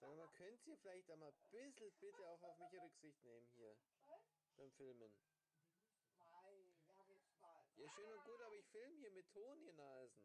Sagen wir, könnt ihr vielleicht einmal ein bisschen bitte auch auf mich Rücksicht nehmen hier beim Filmen? Mei, wir haben jetzt Spaß. Ja, schön und gut, aber ich filme hier mit Ton, ihr Nasen.